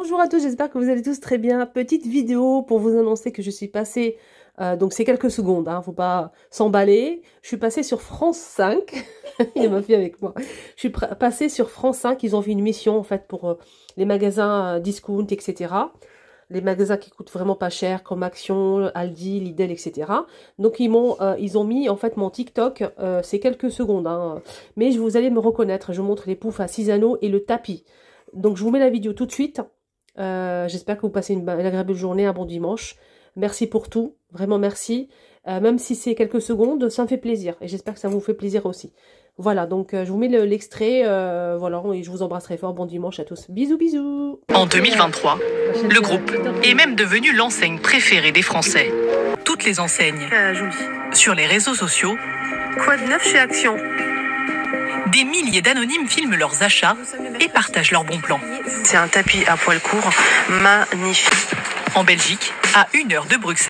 Bonjour à tous, j'espère que vous allez tous très bien. Petite vidéo pour vous annoncer que je suis passée, euh, donc c'est quelques secondes, hein, faut pas s'emballer. Je suis passée sur France 5, il y a ma fille avec moi. Je suis passée sur France 5, ils ont fait une mission en fait pour euh, les magasins euh, discount, etc. Les magasins qui coûtent vraiment pas cher, comme Action, Aldi, Lidl, etc. Donc ils m'ont, ils ont mis en fait mon TikTok, c'est quelques secondes, hein, mais vous allez me reconnaître. Je montre les poufs à 6 anneaux et le tapis. Donc je vous mets la vidéo tout de suite. Euh, j'espère que vous passez une, agréable journée, un bon dimanche. Merci pour tout, vraiment merci. Euh, même si c'est quelques secondes, ça me fait plaisir. Et j'espère que ça vous fait plaisir aussi. Voilà, donc euh, je vous mets l'extrait, voilà, et je vous embrasserai fort. Bon dimanche à tous. Bisous, bisous. En 2023, le groupe est même devenu l'enseigne préférée des Français. Toutes les enseignes, sur les réseaux sociaux, quoi de neuf chez Action? Des milliers d'anonymes filment leurs achats et partagent leurs bons plans. C'est un tapis à poil court, magnifique. En Belgique, à une heure de Bruxelles.